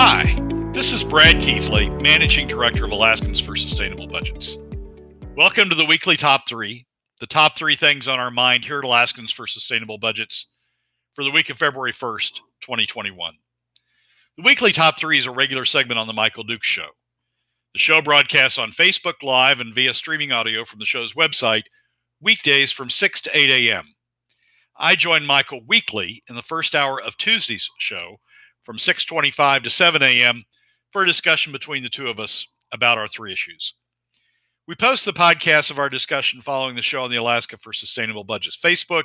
Hi, this is Brad Keithley, Managing Director of Alaskans for Sustainable Budgets. Welcome to the weekly top three, the top three things on our mind here at Alaskans for Sustainable Budgets for the week of February 1st, 2021. The weekly top three is a regular segment on The Michael Dukes Show. The show broadcasts on Facebook Live and via streaming audio from the show's website weekdays from 6 to 8 a.m. I join Michael weekly in the first hour of Tuesday's show from 6:25 to 7 a.m. for a discussion between the two of us about our three issues. We post the podcast of our discussion following the show on the Alaska for Sustainable Budgets Facebook,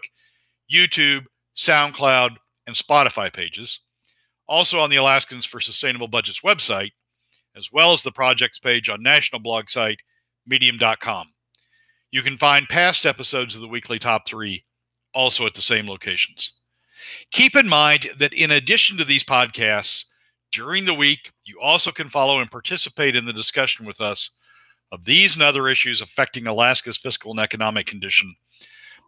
YouTube, SoundCloud, and Spotify pages. Also on the Alaskans for Sustainable Budgets website, as well as the projects page on national blog site medium.com. You can find past episodes of the weekly top 3 also at the same locations. Keep in mind that in addition to these podcasts, during the week, you also can follow and participate in the discussion with us of these and other issues affecting Alaska's fiscal and economic condition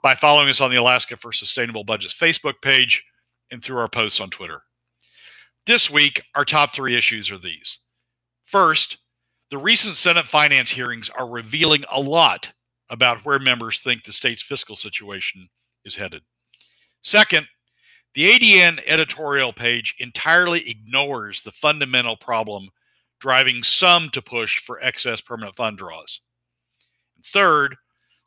by following us on the Alaska for Sustainable Budgets Facebook page and through our posts on Twitter. This week, our top three issues are these. First, the recent Senate finance hearings are revealing a lot about where members think the state's fiscal situation is headed. Second, the ADN editorial page entirely ignores the fundamental problem driving some to push for excess permanent fund draws. Third,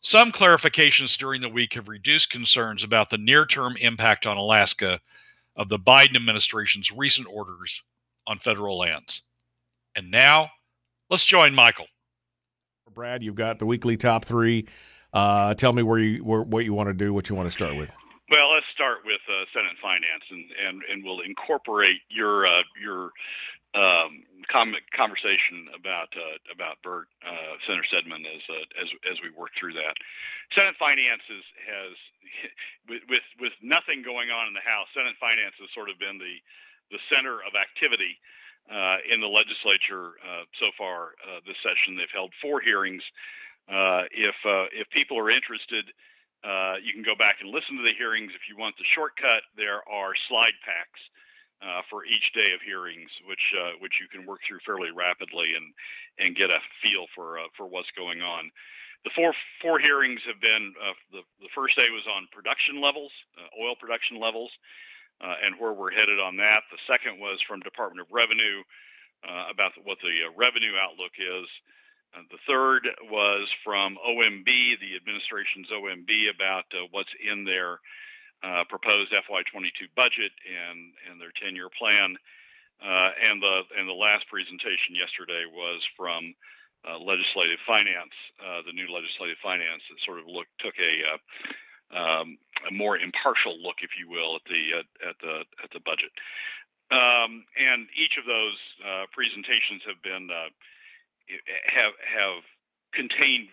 some clarifications during the week have reduced concerns about the near term impact on Alaska of the Biden administration's recent orders on federal lands. And now, let's join Michael. Brad, you've got the weekly top three. Uh, tell me where you where, what you want to do, what you want to start with. Well, let's start with uh, Senate Finance, and, and, and we'll incorporate your uh, your um, com- conversation about uh, about Bert uh, Senator Stedman as uh, as as we work through that. Senate Finance is, has with, with with nothing going on in the House. Senate Finance has sort of been the the center of activity uh, in the legislature so far this session. They've held four hearings. If if people are interested, uh, you can go back and listen to the hearings. If you want the shortcut, there are slide packs uh, for each day of hearings, which uh, which you can work through fairly rapidly and and get a feel for uh, for what's going on. The four four hearings have been uh, the the first day was on production levels, oil production levels, and where we're headed on that. The second was from Department of Revenue about what the revenue outlook is. Uh, the third was from OMB, the administration's OMB, about uh, what's in their uh, proposed FY22 budget and, and their 10-year plan. Uh, and the and the last presentation yesterday was from uh, legislative finance, uh, the new legislative finance that sort of took a um, a more impartial look, if you will, at the at the at the budget. Um, and each of those presentations have been have have contained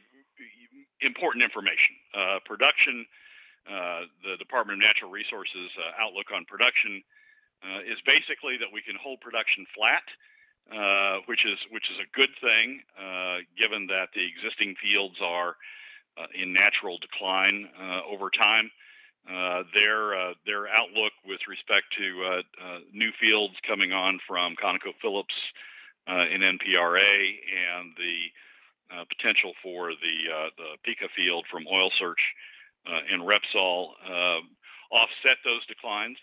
important information. Uh, production, uh, the Department of Natural Resources uh, outlook on production uh, is basically that we can hold production flat, uh, which is which is a good thing, uh, given that the existing fields are in natural decline over time. their their outlook with respect to new fields coming on from ConocoPhillips uh, in NPRA and the uh, potential for the uh, the Pikka field from Oil Search and Repsol offset those declines.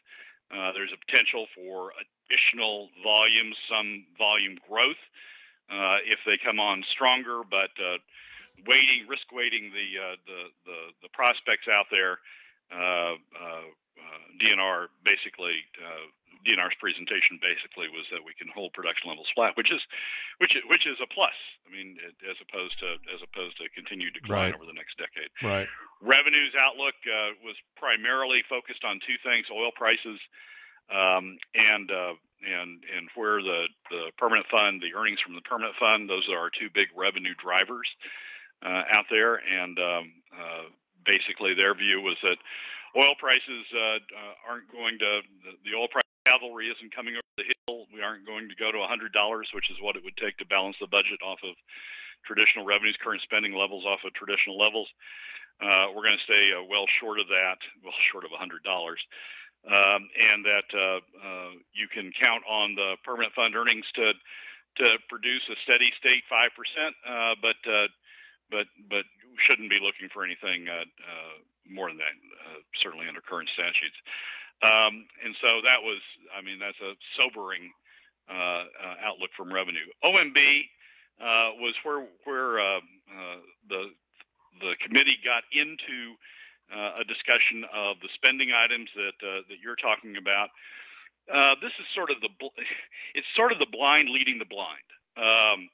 there's a potential for additional volumes, some volume growth if they come on stronger, but weighting, risk weighting the, uh, the, the, the, prospects out there, uh, uh, DNR basically DNR's presentation basically was that we can hold production levels flat, which is which which is a plus. I mean, as opposed to as opposed to continued decline right. over the next decade. Right. Revenues outlook uh, was primarily focused on two things: oil prices um, and uh, and and where the the permanent fund, the earnings from the permanent fund, those are our two big revenue drivers uh, out there. And um, uh, basically, their view was that oil prices uh, uh, aren't going to the, the oil price cavalry isn't coming over the hill. We aren't going to go to $100, which is what it would take to balance the budget off of traditional revenues, current spending levels off of traditional levels. Uh, we're going to stay uh, well short of that, well short of $100. um, and that uh, uh, you can count on the permanent fund earnings to to produce a steady state five percent, uh, but but but shouldn't be looking for anything more than that. certainly under current statutes, um, and so that was, I mean, that's a sobering outlook from revenue. OMB was where where the the committee got into uh, a discussion of the spending items that uh, that you're talking about. Uh, this is sort of the it's sort of the blind leading the blind. Um,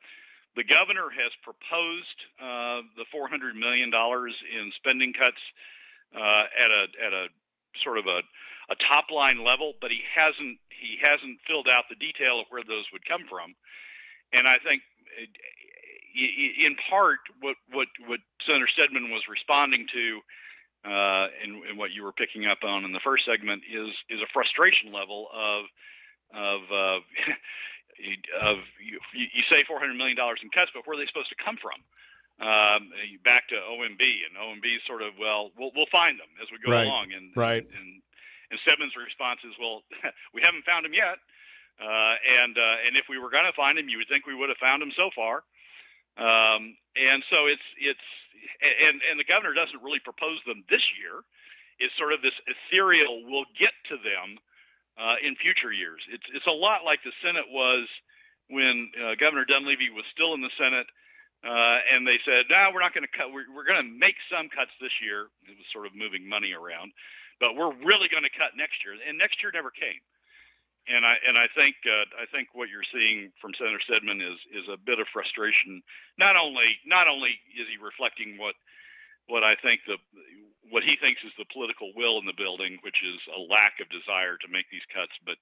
the governor has proposed uh, the 400 million dollars in spending cuts uh, at a at a sort of a, a top line level, but he hasn't he hasn't filled out the detail of where those would come from. And I think in part what what what Senator Stedman was responding to uh, and, and, what you were picking up on in the first segment is is a frustration level of of uh, of you, you, say 400 million dollars in cuts, but where are they supposed to come from? Um, back to OMB and OMB sort of well, we'll we'll find them as we go right. along. And right. And, and Stedman's response is, well, we haven't found them yet. Uh, and uh, and if we were going to find them, you would think we would have found them so far. Um, and so it's it's and and the governor doesn't really propose them this year. It's sort of this ethereal. We'll get to them uh, in future years. It's it's a lot like the Senate was when uh, Governor Dunleavy was still in the Senate, uh, and they said, "No, we're not going to cut. We're, we're going to make some cuts this year." It was sort of moving money around, but we're really going to cut next year, and next year never came and I and I think uh, I think what you're seeing from Senator Stedman is is a bit of frustration. Not only not only is he reflecting what what I think the what he thinks is the political will in the building, which is a lack of desire to make these cuts, but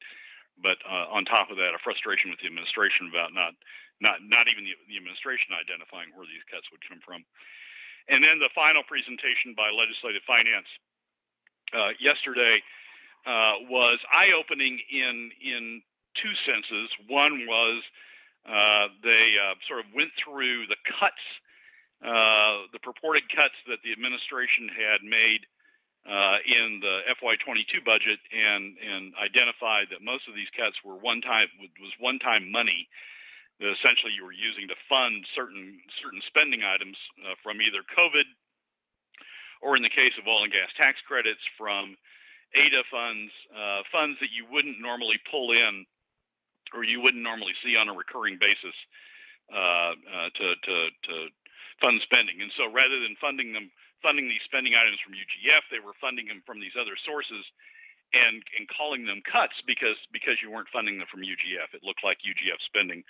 but uh, on top of that, a frustration with the administration about not not not even the, the administration identifying where these cuts would come from. And then the final presentation by Legislative Finance uh, yesterday uh, was eye-opening in in two senses. One was uh, they uh, sort of went through the cuts, uh, the purported cuts that the administration had made uh, in the FY22 budget, and and identified that most of these cuts were one-time was one-time money that essentially you were using to fund certain certain spending items uh, from either COVID or in the case of oil and gas tax credits from ADA funds, uh, funds that you wouldn't normally pull in or you wouldn't normally see on a recurring basis uh, uh, to, to, to fund spending. And so rather than funding them, funding these spending items from UGF, they were funding them from these other sources and, and calling them cuts because, because you weren't funding them from UGF. It looked like UGF spending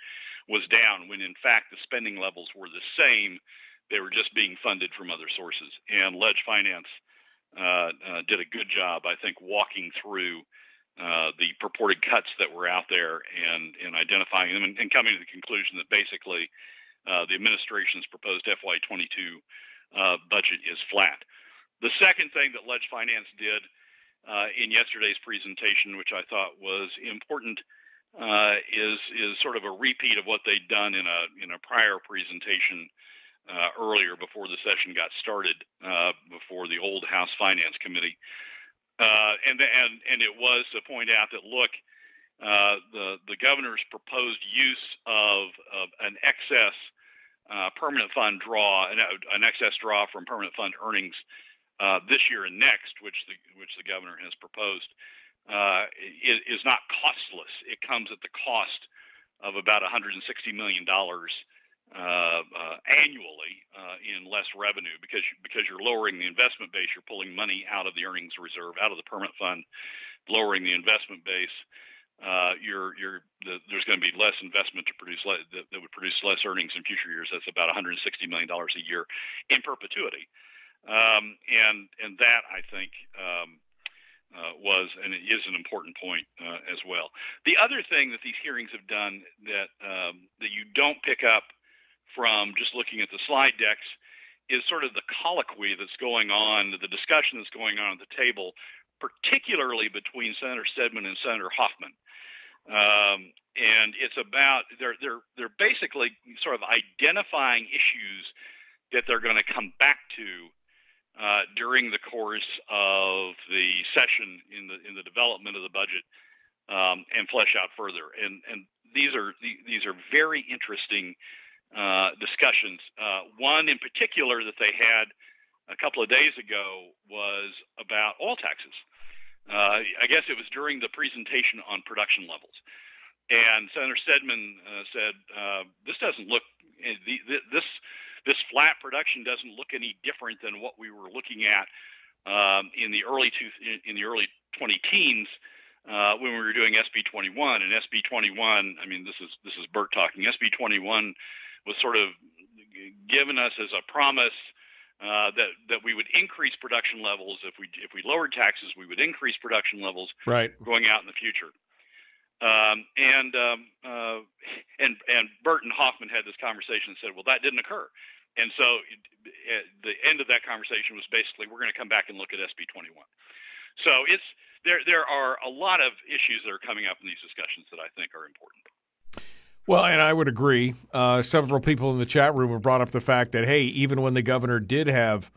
was down when in fact the spending levels were the same. They were just being funded from other sources. And Ledge Finance uh, uh, did a good job, I think, walking through uh, the purported cuts that were out there and, and identifying them and, and coming to the conclusion that basically uh, the administration's proposed FY22 uh, budget is flat. The second thing that Ledge Finance did uh, in yesterday's presentation, which I thought was important, is is sort of a repeat of what they'd done in a in a prior presentation uh, earlier before the session got started, uh, before the old House Finance Committee, uh, and and and it was to point out that look, uh, the the governor's proposed use of, of an excess uh, permanent fund draw, an, an, excess draw from permanent fund earnings uh, this year and next, which the which the governor has proposed, is, is not costless. It comes at the cost of about 160 million dollars uh, uh, annually uh, in less revenue because because you're lowering the investment base, you're pulling money out of the earnings reserve, out of the permanent fund, lowering the investment base. Uh, you're you're the, there's going to be less investment to produce le- that, that, would produce less earnings in future years. That's about 160 million dollars a year in perpetuity, um, and and that I think. Um, uh, was and it is an important point uh, as well. The other thing that these hearings have done that um, that you don't pick up from just looking at the slide decks is sort of the colloquy that's going on, the discussion that's going on at the table, particularly between Senator Stedman and Senator Hoffman. Um, and it's about they're they're they're basically sort of identifying issues that they're going to come back to uh, during the course of the session in the in the development of the budget um, and flesh out further. And and these are these are very interesting uh, discussions. Uh, one in particular that they had a couple of days ago was about oil taxes. Uh, I guess it was during the presentation on production levels. And Senator Stedman uh, said, uh, "This doesn't look eh, this this flat production doesn't look any different than what we were looking at um, in the early two, in the early 20 teens uh, when we were doing SB 21 and SB 21. I mean, this is this is Bert talking. SB 21 was sort of given us as a promise uh, that that we would increase production levels if we if we lowered taxes, we would increase production levels right. going out in the future. Um, and um, uh, and and Bert and Hoffman had this conversation and said, well, that didn't occur. And so uh, the end of that conversation was basically, we're going to come back and look at SB 21. So it's there. There are a lot of issues that are coming up in these discussions that I think are important. Well, and I would agree. Uh, several people in the chat room have brought up the fact that hey, even when the governor did have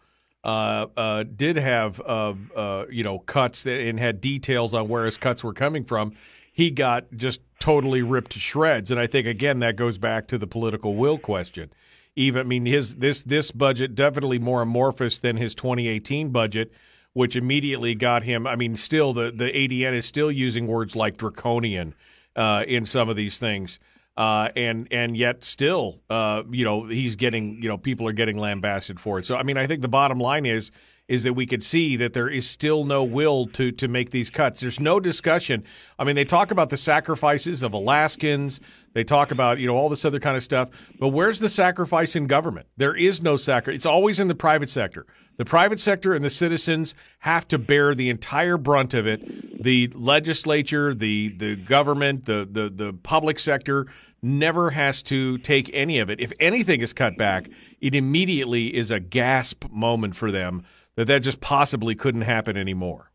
uh, uh, did have uh, uh, you know cuts and had details on where his cuts were coming from, he got just totally ripped to shreds. And I think again that goes back to the political will question. Even I mean his this this budget definitely more amorphous than his 2018 budget, which immediately got him. I mean, still the the ADN is still using words like draconian uh, in some of these things. Uh, and and yet still, uh, you know, he's getting, you know, people are getting lambasted for it. So I mean, I think the bottom line is is that we could see that there is still no will to to make these cuts. There's no discussion. I mean, they talk about the sacrifices of Alaskans. They talk about you know all this other kind of stuff. But where's the sacrifice in government? There is no sacrifice. It's always in the private sector. The private sector and the citizens have to bear the entire brunt of it. The legislature, the the government, the the the public sector never has to take any of it. If anything is cut back, it immediately is a gasp moment for them that that just possibly couldn't happen anymore.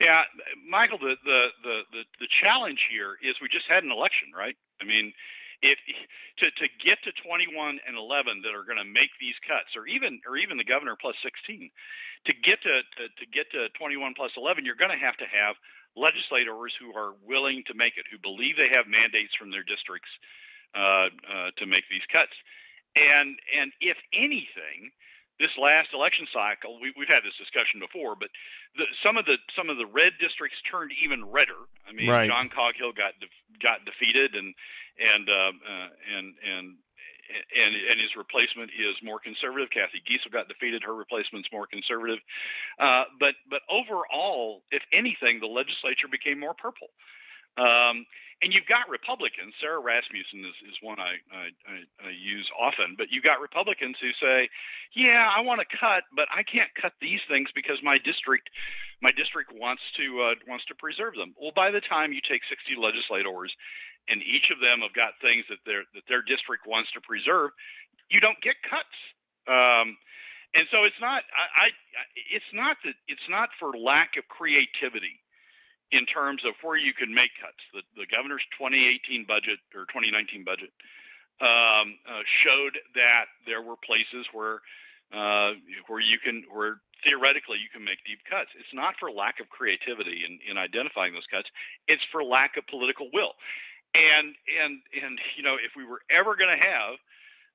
Yeah, Michael, the, the, the, the, the challenge here is we just had an election, right? I mean, if to, to get to 21 and 11 that are going to make these cuts, or even or even the governor plus 16, to get to, to, to get to 21 plus 11, you're going to have to have legislators who are willing to make it, who believe they have mandates from their districts uh, uh, to make these cuts. And and if anything, this last election cycle, we, have had this discussion before, but the, some of the some of the red districts turned even redder. I mean, right. John Coghill got de- got defeated, and and uh, uh, and and and and his replacement is more conservative. Kathy Giessel got defeated; her replacement's more conservative. Uh, but but overall, if anything, the legislature became more purple. Um, and you've got Republicans. Sara Rasmussen is, is one I, I, I, use often, but you've got Republicans who say, "Yeah, I want to cut, but I can't cut these things because my district, my district wants to uh, wants to preserve them." Well, by the time you take 60 legislators, and each of them have got things that their that their district wants to preserve, you don't get cuts. Um, and so it's not I, I it's not that it's not for lack of creativity in terms of where you can make cuts. The, the governor's 2018 budget or 2019 budget um, uh, showed that there were places where uh, where you can where theoretically you can make deep cuts. It's not for lack of creativity in, in identifying those cuts. It's for lack of political will. And and and you know if we were ever going to have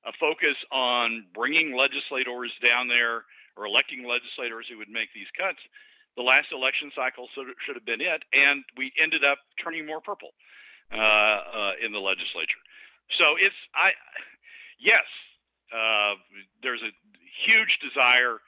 a focus on bringing legislators down there or electing legislators who would make these cuts, the last election cycle should have been it, and we ended up turning more purple uh, uh, in the legislature. So it's I, yes, uh, there's a huge desire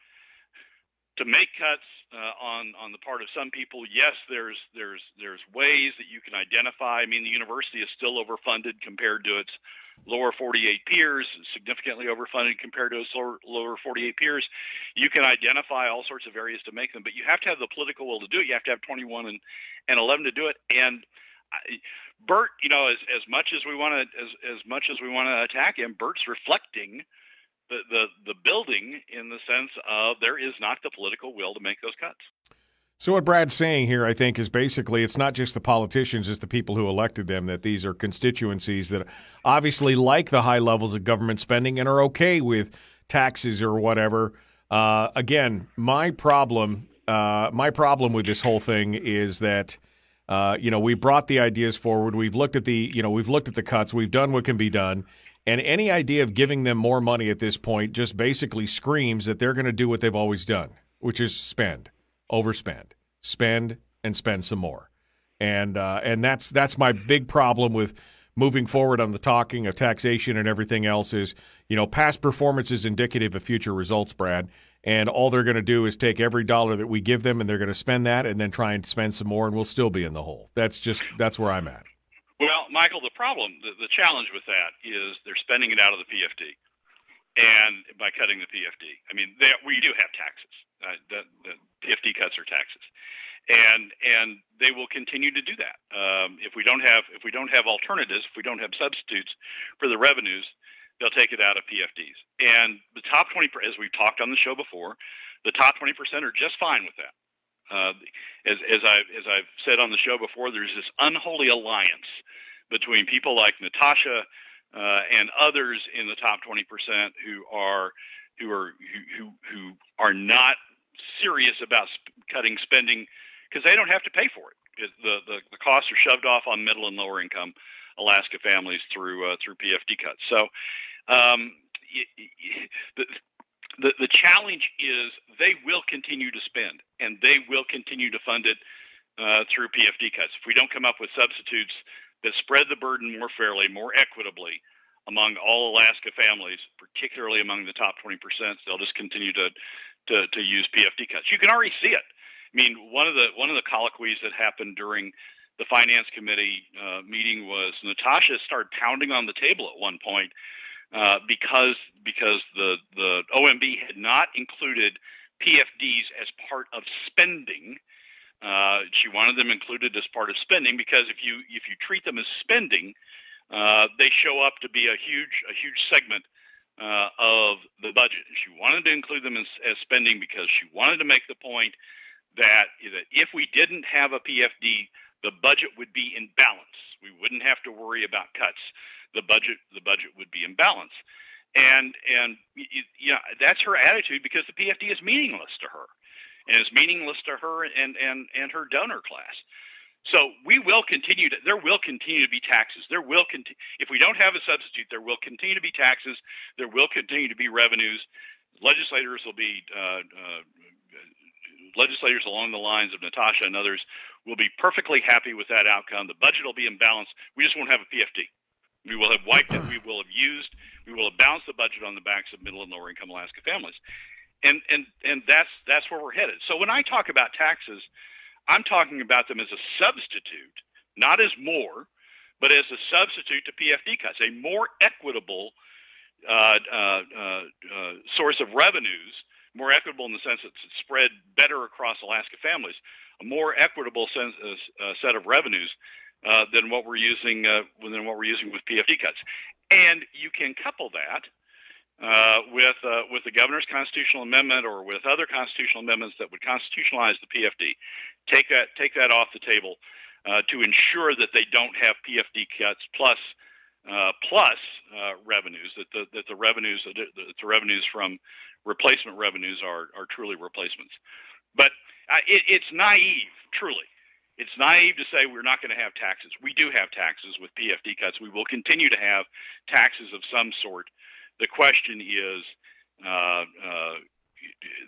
to make cuts uh, on on the part of some people. Yes, there's there's there's ways that you can identify. I mean, the university is still overfunded compared to its lower 48 peers, significantly overfunded compared to its lower, lower 48 peers. You can identify all sorts of areas to make them, but you have to have the political will to do it. You have to have 21 and, and 11 to do it. And I, Bert, you know, as, as much as we want to, as, as much as we want to attack him, Bert's reflecting the, the, the building in the sense of there is not the political will to make those cuts. So what Brad's saying here, I think, is basically it's not just the politicians, it's the people who elected them. That these are constituencies that obviously like the high levels of government spending and are okay with taxes or whatever. Uh, again, my problem, uh, my problem with this whole thing is that. Uh, you know, we brought the ideas forward. We've looked at the, you know, we've looked at the cuts. We've done what can be done. And any idea of giving them more money at this point just basically screams that they're going to do what they've always done, which is spend, overspend, spend, and spend some more. And uh, and that's that's my big problem with moving forward on the talking of taxation and everything else is, you know, past performance is indicative of future results, Brad. And all they're going to do is take every dollar that we give them and they're going to spend that and then try and spend some more and we'll still be in the hole. That's just that's where I'm at. Well, Michael, the problem, the, the challenge with that is they're spending it out of the PFD, and by cutting the PFD, I mean they, we do have taxes. Uh, the, the PFD cuts are taxes, and and they will continue to do that. Um, if we don't have if we don't have alternatives, if we don't have substitutes for the revenues, they'll take it out of PFDs. And the top twenty, as we've talked on the show before, the top twenty percent are just fine with that. Uh, as, as, I, as I've said on the show before, there's this unholy alliance between people like Natasha uh, and others in the top 20% who are who are who, who are not serious about sp- cutting spending because they don't have to pay for it. the, the, the costs are shoved off on middle and lower income Alaska families through uh, through PFD cuts. So um, the, the the challenge is they will continue to spend and they will continue to fund it uh, through PFD cuts. If we don't come up with substitutes that spread the burden more fairly, more equitably among all Alaska families, particularly among the top 20%, they'll just continue to, to, to use PFD cuts. You can already see it. I mean, one of the one of the colloquies that happened during the finance committee uh, meeting was Natasha started pounding on the table at one point uh, because because the the OMB had not included PFDs as part of spending. Uh, she wanted them included as part of spending because if you if you treat them as spending, uh, they show up to be a huge a huge segment uh, of the budget. She wanted to include them as, as spending because she wanted to make the point that that if we didn't have a PFD, the budget would be in balance. We wouldn't have to worry about cuts. The budget the budget would be in balance and and you know that's her attitude because the PFD is meaningless to her, and is meaningless to her and and and her donor class. So we will continue to there will continue to be taxes. There will continue if we don't have a substitute. There will continue to be taxes. There will continue to be revenues. Legislators will be uh, uh, legislators along the lines of Natasha and others will be perfectly happy with that outcome. The budget will be in balance. We just won't have a PFD. We will have wiped it. We will have used. We will have balanced the budget on the backs of middle and lower income Alaska families, and and and that's that's where we're headed. So when I talk about taxes, I'm talking about them as a substitute, not as more, but as a substitute to PFD cuts, a more equitable uh, uh, uh, uh, source of revenues, more equitable in the sense that it's spread better across Alaska families, a more equitable sense, uh, set of revenues uh, than what we're using uh, than what we're using with PFD cuts. And you can couple that uh, with uh, with the governor's constitutional amendment or with other constitutional amendments that would constitutionalize the PFD. Take that take that off the table uh, to ensure that they don't have PFD cuts plus uh, plus revenues that the that the revenues that the revenues from replacement revenues are are truly replacements. But it, it's naive, truly, it's naive to say we're not going to have taxes. We do have taxes with PFD cuts. We will continue to have taxes of some sort. The question is, uh, uh,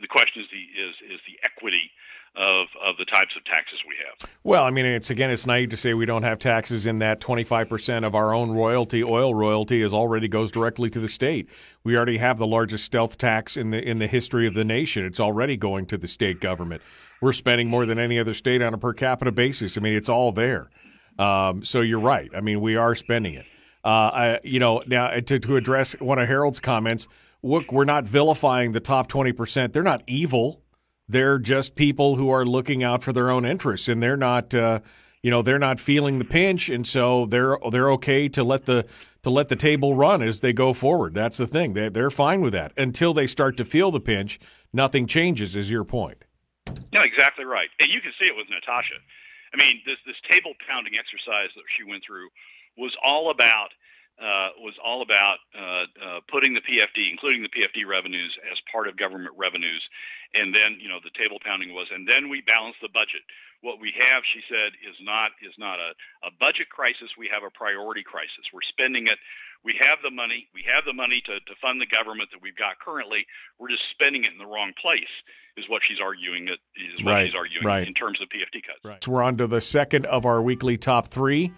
the question is the is is the equity of of the types of taxes we have. Well, I mean, it's again, it's naive to say we don't have taxes in that 25% of our own royalty, oil royalty, is already goes directly to the state. We already have the largest stealth tax in the in the history of the nation. It's already going to the state government. We're spending more than any other state on a per capita basis. I mean, it's all there. Um, so you're right. I mean, we are spending it. Uh, I, you know, now to, to address one of Harold's comments, look, we're not vilifying the top 20%. They're not evil. They're just people who are looking out for their own interests, and they're not, uh, you know, they're not feeling the pinch, and so they're they're okay to let the to let the table run as they go forward. That's the thing. They they're fine with that until they start to feel the pinch. Nothing changes. Is your point? No, exactly right. And you can see it with Natasha. I mean, this this table pounding exercise that she went through was all about uh, was all about uh, uh, putting the PFD, including the PFD revenues, as part of government revenues. And then, you know, the table pounding was, and then we balance the budget. What we have, she said, is not is not a, a budget crisis. We have a priority crisis. We're spending it. We have the money. We have the money to, to fund the government that we've got currently. We're just spending it in the wrong place. Is what she's arguing. That is what right, she's arguing right. in terms of PFD cuts. Right. So we're on to the second of our weekly top three.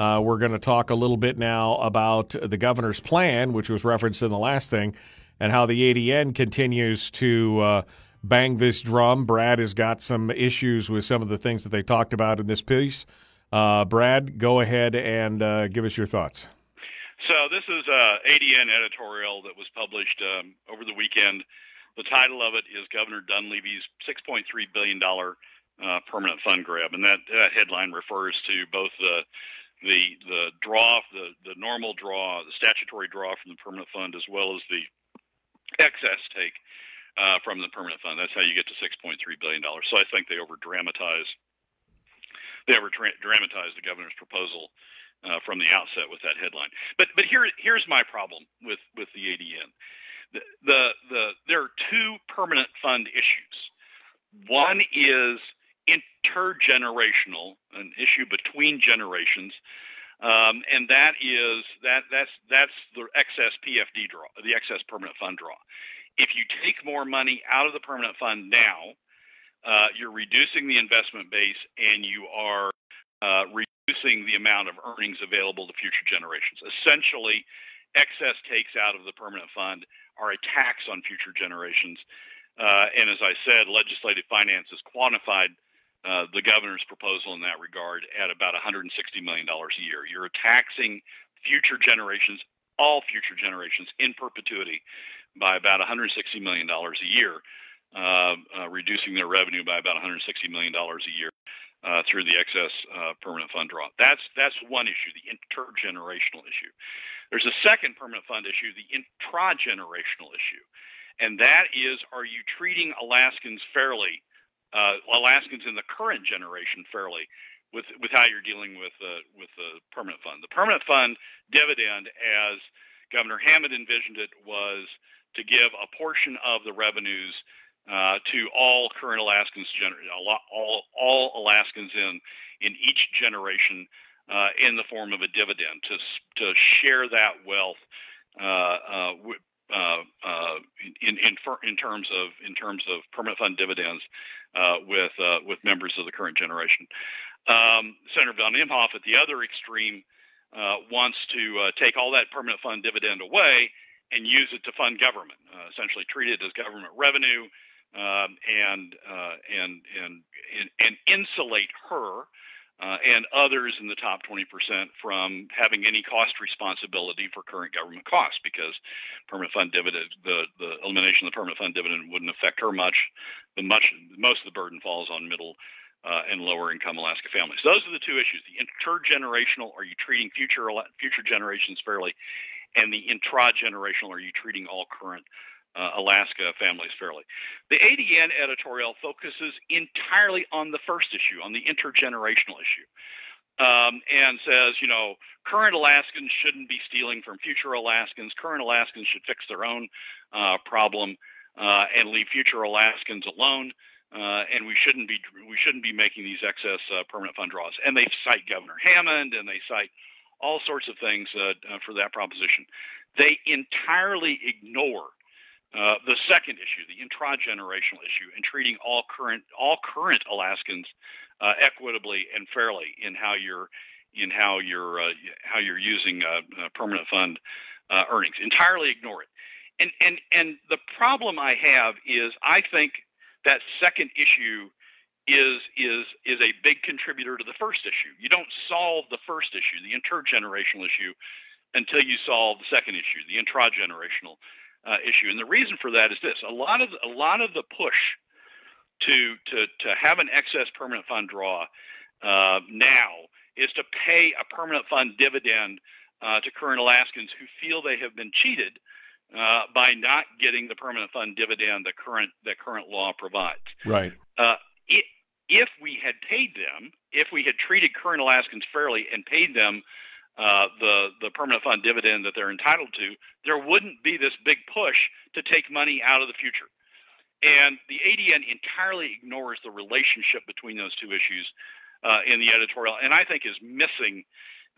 Uh, we're going to talk a little bit now about the governor's plan, which was referenced in the last thing, and how the ADN continues to uh, bang this drum. Brad has got some issues with some of the things that they talked about in this piece. Uh, Brad, go ahead and uh, give us your thoughts. So this is a ADN editorial that was published um, over the weekend. The title of it is Governor Dunleavy's $6.3 billion uh, permanent fund grab, and that, that headline refers to both the the the draw, the the normal draw, the statutory draw from the permanent fund, as well as the excess take uh, from the permanent fund. That's how you get to six point three billion dollars. So I think they over dramatize they over dramatize the governor's proposal uh, from the outset with that headline. But but here here's my problem with with the ADN. The, the the there are two permanent fund issues. One is intergenerational, an issue between generations, um, and that is that that's that's the excess PFD draw, the excess permanent fund draw. If you take more money out of the permanent fund now, uh, you're reducing the investment base and you are uh, reducing the amount of earnings available to future generations. Essentially, excess takes out of the permanent fund are a tax on future generations. Uh, and as I said, legislative finance is quantified uh, the governor's proposal in that regard at about $160 million a year. You're taxing future generations, all future generations, in perpetuity by about $160 million a year, uh, uh, reducing their revenue by about $160 million a year uh, through the excess uh, permanent fund draw. That's, that's one issue, the intergenerational issue. There's a second permanent fund issue, the intragenerational issue. And that is, are you treating Alaskans fairly uh, Alaskans in the current generation fairly with with how you're dealing with uh, with the permanent fund. The permanent fund dividend, as Governor Hammond envisioned it, was to give a portion of the revenues uh, to all current Alaskans, all all Alaskans in in each generation uh, in the form of a dividend to to share that wealth uh, uh, uh, in, in, in terms of in terms of permanent fund dividends uh, with uh, with members of the current generation. Um, Senator Von Imhoff at the other extreme uh, wants to take all that permanent fund dividend away and use it to fund government, essentially treat it as government revenue um, and, and and and insulate her uh, and others in the top 20% from having any cost responsibility for current government costs because permanent fund dividend, the, the elimination of the permanent fund dividend wouldn't affect her much. The much most of the burden falls on middle uh, and lower income Alaska families. Those are the two issues: the intergenerational, are you treating future future generations fairly, and the intragenerational, are you treating all current uh, Alaska families fairly. The ADN editorial focuses entirely on the first issue, on the intergenerational issue. Um, and says, you know, current Alaskans shouldn't be stealing from future Alaskans. Current Alaskans should fix their own uh, problem uh, and leave future Alaskans alone. Uh, and we shouldn't be we shouldn't be making these excess uh, permanent fund draws. And they cite Governor Hammond and they cite all sorts of things uh, for that proposition. They entirely ignore uh, the second issue, the intragenerational issue, and treating all current all current Alaskans uh, equitably and fairly in how you're in how you're uh, how you're using uh, uh, permanent fund earnings. Entirely ignore it. And and and the problem I have is I think that second issue is is is a big contributor to the first issue. You don't solve the first issue, the intergenerational issue, until you solve the second issue, the intragenerational uh, issue. And the reason for that is this: a lot of a lot of the push to to to have an excess permanent fund draw uh, now is to pay a permanent fund dividend uh, to current Alaskans who feel they have been cheated uh, by not getting the permanent fund dividend that current that current law provides. Right. Uh, it, if we had paid them, if we had treated current Alaskans fairly and paid them uh, the the permanent fund dividend that they're entitled to, there wouldn't be this big push to take money out of the future. And the ADN entirely ignores the relationship between those two issues uh, in the editorial, and I think is missing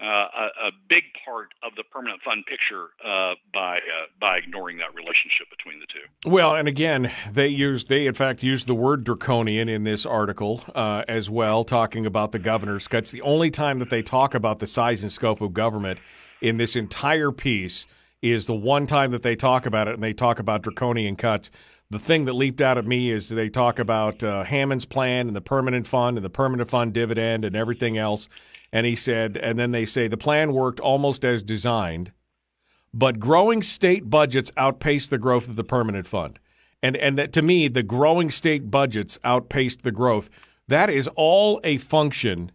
uh, a, a, big part of the permanent fund picture uh, by uh, by ignoring that relationship between the two. Well, and again, they use they in fact use the word draconian in this article uh, as well, talking about the governor's cuts. The only time that they talk about the size and scope of government in this entire piece is the one time that they talk about it, and they talk about draconian cuts the thing that leaped out at me is they talk about uh, Hammond's plan and the permanent fund and the permanent fund dividend and everything else. And he said, and then they say the plan worked almost as designed, but growing state budgets outpaced the growth of the permanent fund. And and that to me, the growing state budgets outpaced the growth. That is all a function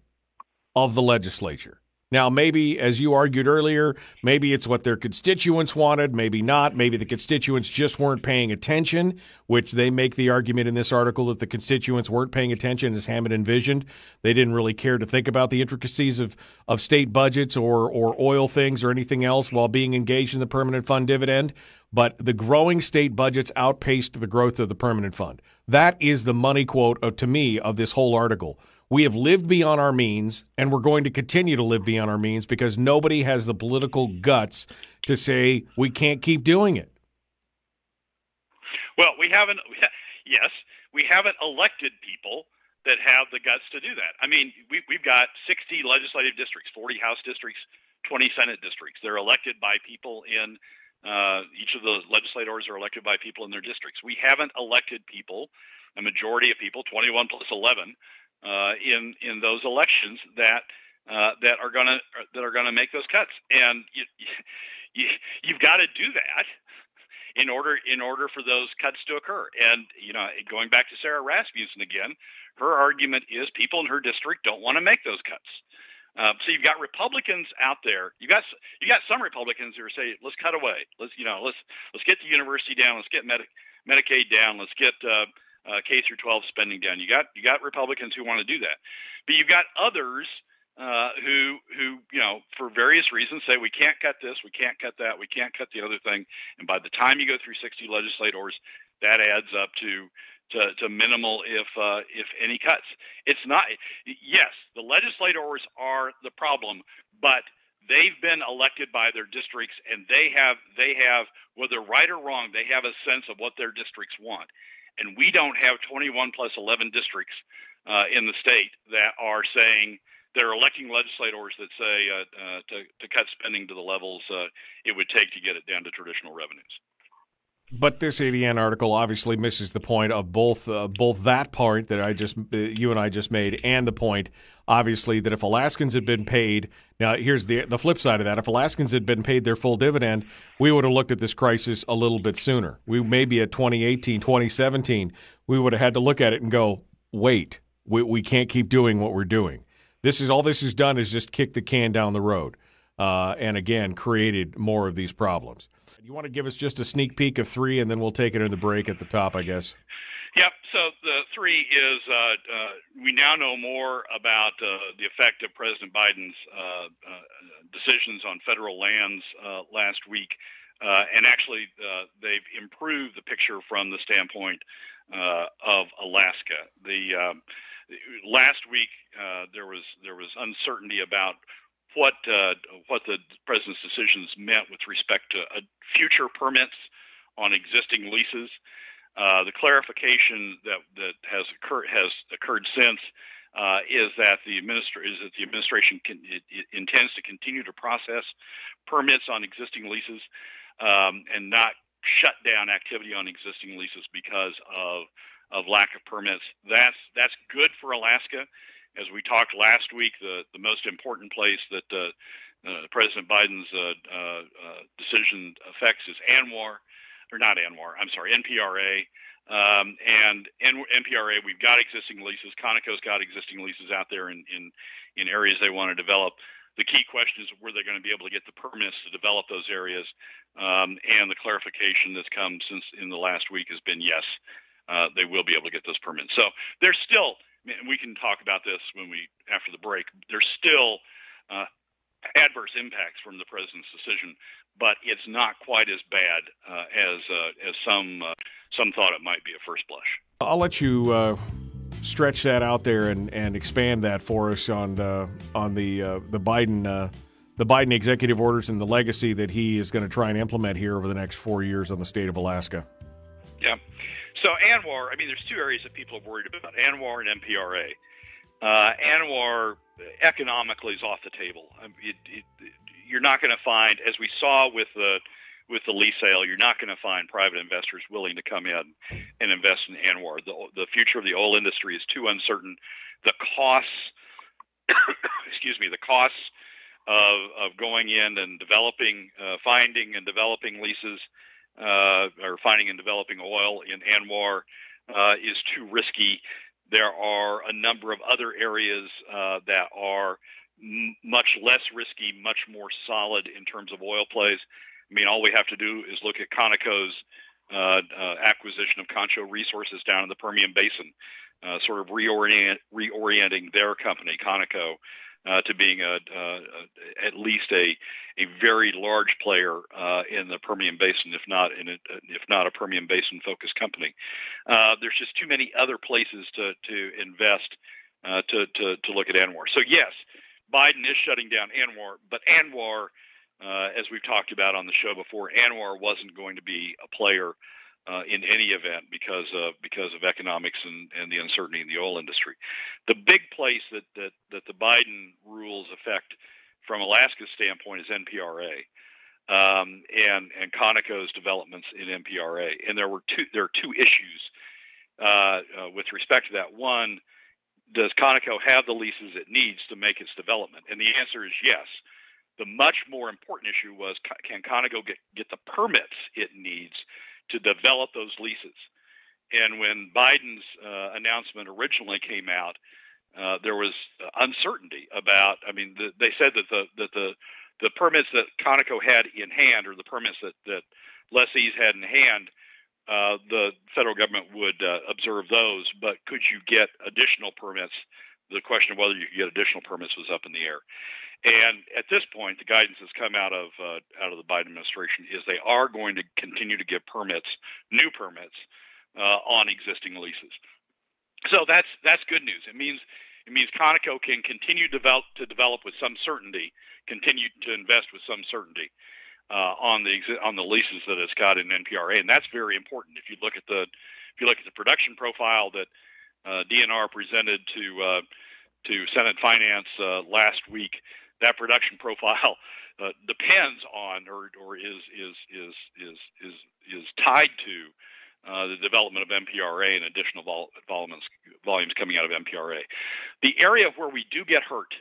of the legislature. Now, maybe, as you argued earlier, maybe it's what their constituents wanted, maybe not. Maybe the constituents just weren't paying attention, which they make the argument in this article that the constituents weren't paying attention as Hammond envisioned. They didn't really care to think about the intricacies of, of state budgets or, or oil things or anything else while being engaged in the permanent fund dividend. But the growing state budgets outpaced the growth of the permanent fund. That is the money quote, of, to me, of this whole article. We have lived beyond our means, and we're going to continue to live beyond our means because nobody has the political guts to say we can't keep doing it. Well, we haven't. Yes, we haven't elected people that have the guts to do that. I mean, we, we've got 60 legislative districts, 40 House districts, 20 Senate districts. They're elected by people in uh, each of the legislators are elected by people in their districts. We haven't elected people, a majority of people, 21 plus 11, uh, in in those elections that uh, that are gonna that are gonna make those cuts, and you, you you've got to do that in order in order for those cuts to occur. And you know, going back to Sara Rasmussen again, her argument is people in her district don't want to make those cuts. Uh, so you've got Republicans out there. You got you got some Republicans who are saying, "Let's cut away. Let's you know let's let's get the university down. Let's get Medi- Medicaid down. Let's get uh, uh, K through 12 spending down. You got you got Republicans who want to do that, but you've got others uh, who who you know for various reasons say we can't cut this, we can't cut that, we can't cut the other thing, and by the time you go through 60 legislators, that adds up to to, to minimal if uh, if any cuts. It's not. Yes, the legislators are the problem, but they've been elected by their districts, and they have they have whether right or wrong, they have a sense of what their districts want and we don't have 21 plus 11 districts uh, in the state that are saying they're electing legislators that say uh, uh, to, to cut spending to the levels uh, it would take to get it down to traditional revenues. But this ADN article obviously misses the point of both uh, both that part that I just uh, you and I just made, and the point obviously that if Alaskans had been paid now here's the the flip side of that if Alaskans had been paid their full dividend, we would have looked at this crisis a little bit sooner. We maybe at 2018, 2017, we would have had to look at it and go, wait, we we can't keep doing what we're doing. This is all this has done is just kick the can down the road, uh, and again created more of these problems. You want to give us just a sneak peek of three, and then we'll take it in the break at the top, I guess. Yep. So the three is uh, uh, we now know more about uh, the effect of President Biden's uh, uh, decisions on federal lands uh, last week, and actually they've improved the picture from the standpoint of Alaska. The um, last week there was there was uncertainty about what uh, what the president's decisions meant with respect to uh, future permits on existing leases. Uh, the clarification that that has occurred has occurred since uh, is that the administra- is that the administration can, it, it intends to continue to process permits on existing leases um, and not shut down activity on existing leases because of of lack of permits. That's that's good for Alaska as we talked last week, the, the most important place that uh, uh, President Biden's uh, uh, uh decision affects is ANWR, or not ANWR, I'm sorry, NPRA. Um, and N- NPRA, we've got existing leases. Conoco's got existing leases out there in, in, in areas they want to develop. The key question is were they going to be able to get the permits to develop those areas? Um, and the clarification that's come since in the last week has been yes, uh, they will be able to get those permits. So there's still and we can talk about this when we after the break. There's still uh, adverse impacts from the president's decision, but it's not quite as bad uh, as uh, as some uh, some thought it might be at first blush. I'll let you uh, stretch that out there and, and expand that for us on uh, on the uh, the Biden the Biden executive orders and the legacy that he is going to try and implement here over the next four years on the state of Alaska. Yeah. So ANWR, I mean, there's two areas that people are worried about: ANWR and NPRA. Uh, ANWR economically is off the table. I mean, it, it, you're not going to find, as we saw with the with the lease sale, you're not going to find private investors willing to come in and invest in ANWR. The, the future of the oil industry is too uncertain. The costs, excuse me, the costs of, of going in and developing, uh, finding and developing leases, uh, or finding and developing oil in ANWR uh, is too risky. There are a number of other areas uh, that are much less risky, much more solid in terms of oil plays. I mean, all we have to do is look at Conoco's uh, uh, acquisition of Concho Resources down in the Permian Basin, uh, sort of reorient, reorienting their company, Conoco, uh, to being a, uh, at least a a very large player uh, in the Permian Basin, if not in a, if not a Permian Basin focused company. Uh, there's just too many other places to to invest uh, to, to to look at ANWR. So yes, Biden is shutting down ANWR, but ANWR, uh, as we've talked about on the show before, ANWR wasn't going to be a player uh, in any event because of because of economics and, and the uncertainty in the oil industry. The big place that, that, that the Biden rules affect from Alaska's standpoint is NPRA um, and and Conoco's developments in NPRA. And there were two there are two issues uh, uh, with respect to that. One, does Conoco have the leases it needs to make its development? And the answer is yes. The much more important issue was can Conoco get, get the permits it needs to develop those leases. And when Biden's uh, announcement originally came out, uh, there was uncertainty about. I mean, the, they said that the that the the permits that Conoco had in hand, or the permits that that lessees had in hand, uh, the federal government would uh, observe those. But could you get additional permits? The question of whether you could get additional permits was up in the air. And at this point, the guidance that's come out of uh, out of the Biden administration is they are going to continue to give permits, new permits, uh, on existing leases. So that's that's good news. It means it means Conoco can continue to develop to develop with some certainty, continue to invest with some certainty uh, on the on the leases that it's got in NPRA, and that's very important. If you look at the if you look at the production profile that uh, DNR presented to uh, to Senate Finance uh, last week, that production profile uh, depends on or, or is, is, is, is, is, is tied to uh, the development of NPRA and additional vol- volumes, volumes coming out of NPRA. The area where we do get hurt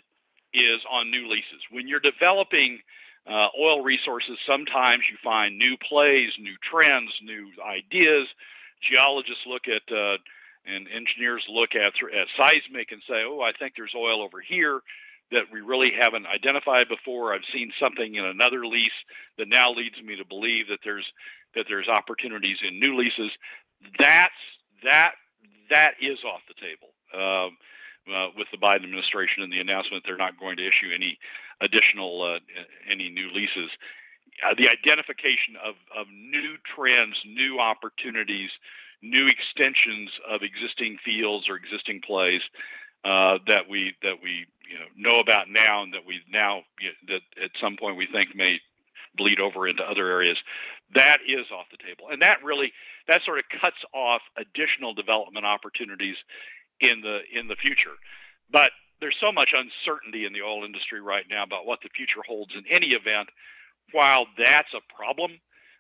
is on new leases. When you're developing uh, oil resources, sometimes you find new plays, new trends, new ideas. Geologists look at uh, and engineers look at, at seismic and say, oh, I think there's oil over here that we really haven't identified before. I've seen something in another lease that now leads me to believe that there's that there's opportunities in new leases. That's that that is off the table um, uh, with the Biden administration and the announcement they're not going to issue any additional uh, any new leases. Uh, the identification of, of new trends, new opportunities, new extensions of existing fields or existing plays uh, that we that we you know know about now and that we now you know, that at some point we think may bleed over into other areas. That is off the table. And that really that sort of cuts off additional development opportunities in the in the future. But there's so much uncertainty in the oil industry right now about what the future holds in any event. While that's a problem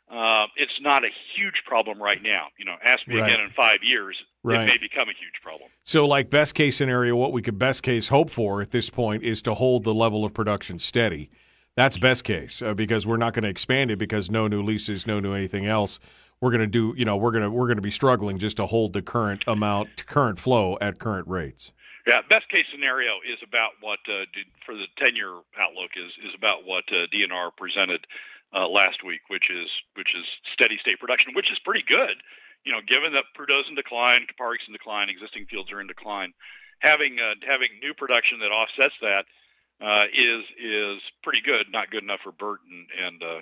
uh, it's not a huge problem right now. You know, ask me right. again in five years, right. it may become a huge problem. So, like best case scenario, what we could best case hope for at this point is to hold the level of production steady. That's best case uh, because we're not going to expand it because no new leases, no new anything else. We're going to do, you know, we're going to we're going to be struggling just to hold the current amount, current flow at current rates. Yeah, best case scenario is about what uh, for the ten year outlook is is about what uh, DNR presented uh, last week, which is which is steady state production, which is pretty good. You know, given that Prudhoe's in decline, Kuparuk's in decline, existing fields are in decline, having uh, having new production that offsets that uh, is is pretty good. Not good enough for Bert and and, uh,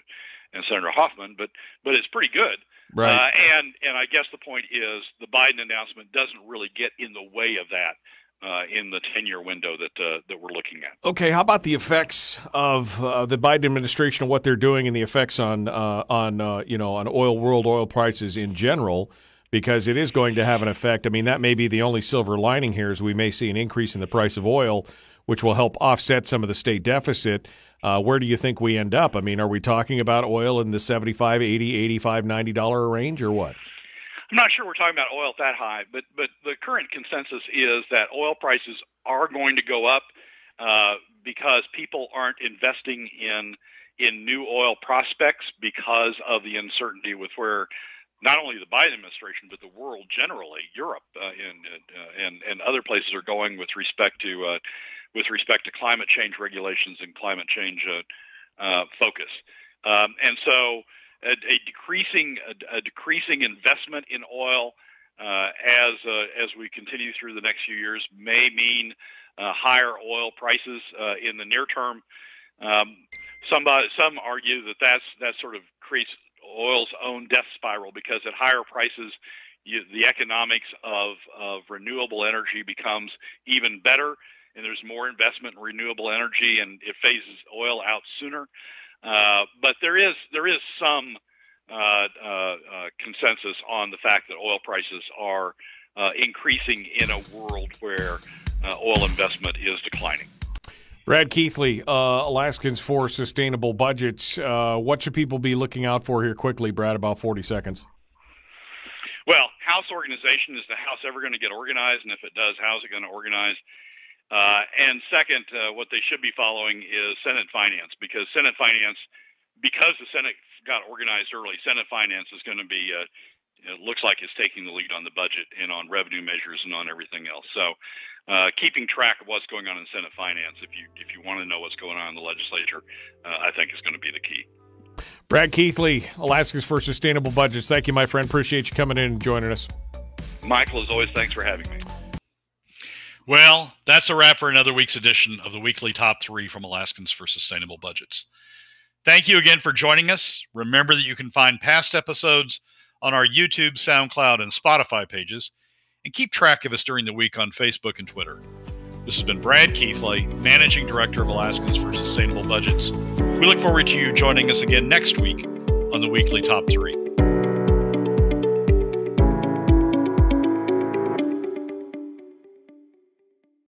and Senator Hoffman, but but it's pretty good. Right. Uh, and and I guess the point is the Biden announcement doesn't really get in the way of that. Uh, in the 10-year window that uh, that we're looking at. Okay, how about the effects of uh, the Biden administration and what they're doing, and the effects on uh, on uh, you know on oil world oil prices in general? Because it is going to have an effect. I mean, that may be the only silver lining here is we may see an increase in the price of oil, which will help offset some of the state deficit. Uh, where do you think we end up? I mean, are we talking about oil in the 75, 80, 85, 90 dollar range or what? I'm not sure we're talking about oil that high, but but the current consensus is that oil prices are going to go up uh, because people aren't investing in in new oil prospects because of the uncertainty with where not only the Biden administration but the world generally, Europe uh, and, uh, and and other places are going with respect to uh, with respect to climate change regulations and climate change uh, uh, focus. Um, and so a, a decreasing a, a, decreasing investment in oil uh, as uh, as we continue through the next few years may mean uh, higher oil prices uh, in the near term. Um, somebody, some argue that that's that sort of creates oil's own death spiral because at higher prices, you, the economics of, of renewable energy becomes even better, and there's more investment in renewable energy, and it phases oil out sooner. Uh, but there is there is some uh, uh, uh, consensus on the fact that oil prices are uh, increasing in a world where oil investment is declining. Brad Keithley, Alaskans for Sustainable Budgets. what should people be looking out for here quickly, Brad? About 40 seconds. Well, House organization is the House ever going to get organized? And if it does, how is it going to organize? Uh, and second, uh, what they should be following is Senate finance because Senate finance, because the Senate got organized early, Senate finance is going to be, uh, it looks like it's taking the lead on the budget and on revenue measures and on everything else. So uh, keeping track of what's going on in Senate finance, if you if you want to know what's going on in the legislature, uh, I think is going to be the key. Brad Keithley, Alaskans for Sustainable Budgets. Thank you, my friend. Appreciate you coming in and joining us. Michael, as always, thanks for having me. Well, that's a wrap for another week's edition of the weekly top three from Alaskans for Sustainable Budgets. Thank you again for joining us. Remember that you can find past episodes on our YouTube, SoundCloud, and Spotify pages, and keep track of us during the week on Facebook and Twitter. This has been Brad Keithley, Managing Director of Alaskans for Sustainable Budgets. We look forward to you joining us again next week on the weekly top three.